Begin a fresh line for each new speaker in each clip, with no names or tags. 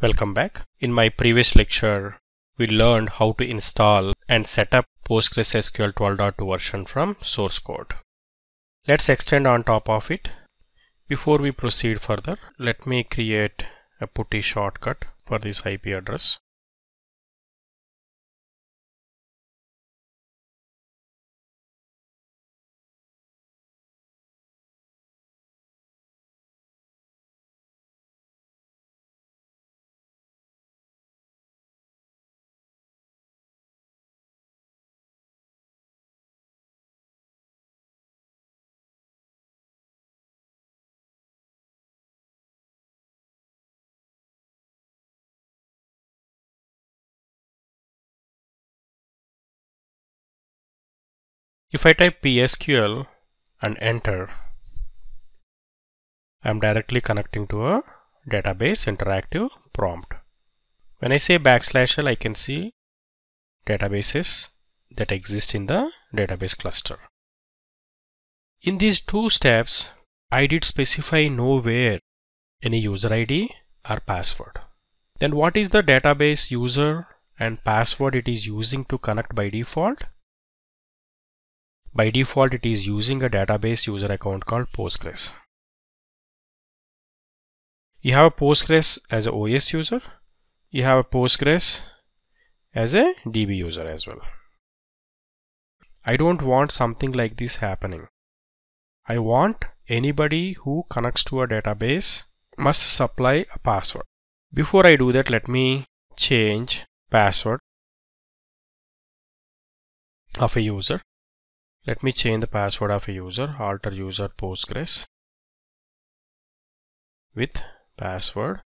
Welcome back. In my previous lecture, we learned how to install and set up PostgreSQL 12.2 version from source code. Let's extend on top of it. Before we proceed further, let me create a putty shortcut for this IP address. If I type PSQL and enter, I'm directly connecting to a database interactive prompt. When I say backslash l, I can see databases that exist in the database cluster. In these two steps, I did specify nowhere any user ID or password. Then what is the database user and password it is using to connect by default? By default, it is using a database user account called Postgres. You have a Postgres as a OS user. You have a Postgres as a DB user as well. I don't want something like this happening. I want anybody who connects to a database must supply a password. Before I do that, let me change password of a user let me change the password of a user, alter user Postgres with password,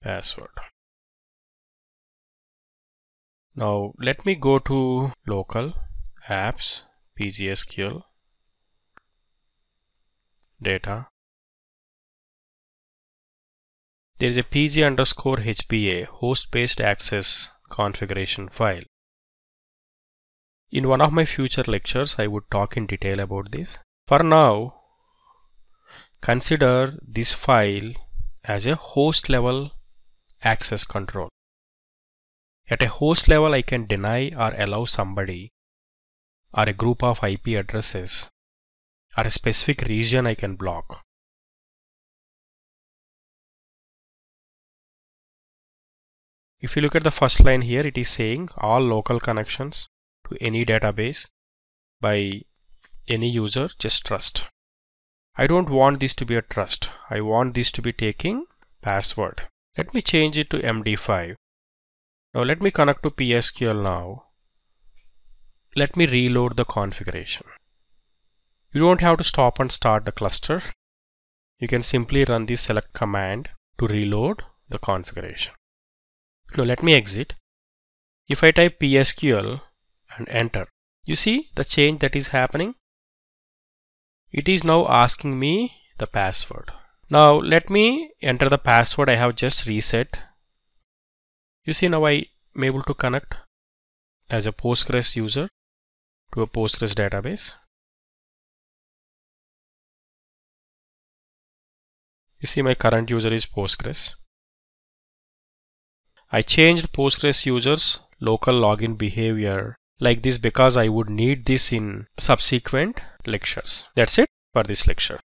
password. Now let me go to local apps, PGSQL, data. There is a pg underscore HBA host-based access configuration file. In one of my future lectures, I would talk in detail about this. For now, consider this file as a host level access control. At a host level, I can deny or allow somebody or a group of IP addresses or a specific region I can block. If you look at the first line here, it is saying all local connections to any database by any user just trust. I don't want this to be a trust. I want this to be taking password. Let me change it to MD5 now let me connect to PSQL now. Let me reload the configuration. You don't have to stop and start the cluster. You can simply run the select command to reload the configuration. Now let me exit. If I type PSQL and enter. You see the change that is happening? It is now asking me the password. Now let me enter the password I have just reset. You see now I am able to connect as a Postgres user to a Postgres database. You see my current user is Postgres. I changed Postgres users local login behavior like this because I would need this in subsequent lectures. That's it for this lecture.